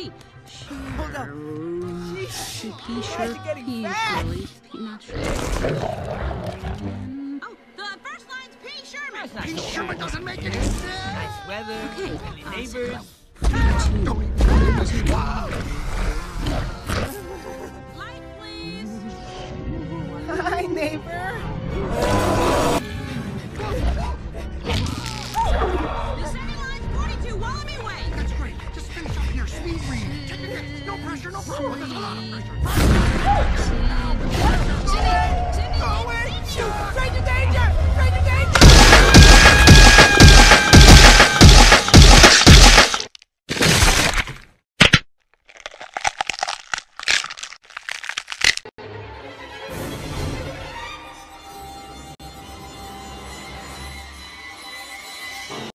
P. Hold up. P, Sheesh. Sure, getting P, fat. Shirley. P, not sure. Oh, the first line's P. Sherman. P. Sherman doesn't make any sense. Nice weather, Okay, friendly uh, neighbors. Light, please. Hi, neighbor. pressure, no pressure. pressure. Jimmy! Jimmy! Danger! Danger!